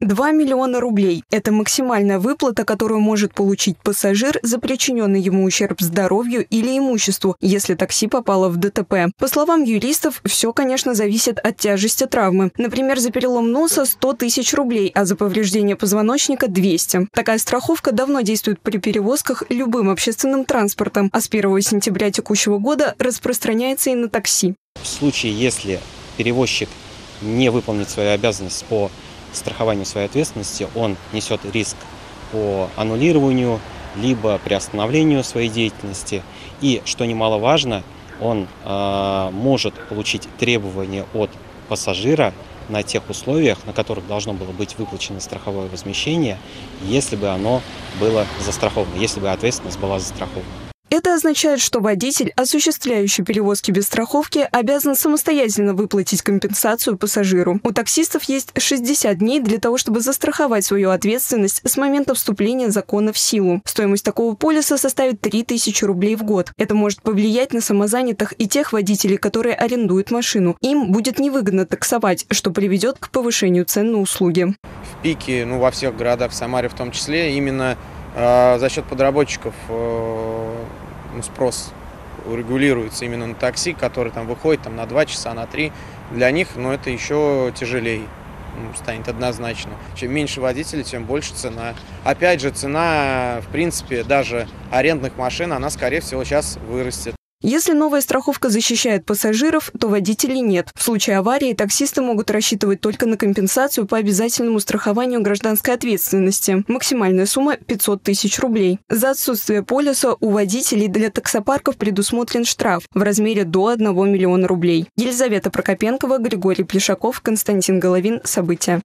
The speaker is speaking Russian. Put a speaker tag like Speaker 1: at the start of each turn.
Speaker 1: 2 миллиона рублей – это максимальная выплата, которую может получить пассажир за причиненный ему ущерб здоровью или имуществу, если такси попало в ДТП. По словам юристов, все, конечно, зависит от тяжести травмы. Например, за перелом носа – 100 тысяч рублей, а за повреждение позвоночника – 200. Такая страховка давно действует при перевозках любым общественным транспортом, а с 1 сентября текущего года распространяется и на такси.
Speaker 2: В случае, если перевозчик не выполнит свою обязанность по страхованию своей ответственности, он несет риск по аннулированию, либо приостановлению своей деятельности. И, что немаловажно, он э, может получить требования от пассажира на тех условиях, на которых должно было быть выплачено страховое возмещение, если бы оно было застраховано, если бы ответственность была застрахована.
Speaker 1: Это означает, что водитель, осуществляющий перевозки без страховки, обязан самостоятельно выплатить компенсацию пассажиру. У таксистов есть 60 дней для того, чтобы застраховать свою ответственность с момента вступления закона в силу. Стоимость такого полиса составит 3000 рублей в год. Это может повлиять на самозанятых и тех водителей, которые арендуют машину. Им будет невыгодно таксовать, что приведет к повышению цен на услуги.
Speaker 3: В пике, ну во всех городах, в Самаре в том числе, именно э, за счет подработчиков э, ну, спрос регулируется именно на такси, который там выходит там, на 2 часа, на 3. Для них ну, это еще тяжелее ну, станет однозначно. Чем меньше водителей, тем больше цена. Опять же, цена, в принципе, даже арендных машин, она, скорее всего, сейчас вырастет.
Speaker 1: Если новая страховка защищает пассажиров, то водителей нет. В случае аварии таксисты могут рассчитывать только на компенсацию по обязательному страхованию гражданской ответственности. Максимальная сумма – 500 тысяч рублей. За отсутствие полиса у водителей для таксопарков предусмотрен штраф в размере до 1 миллиона рублей. Елизавета Прокопенкова, Григорий Плешаков, Константин Головин. События.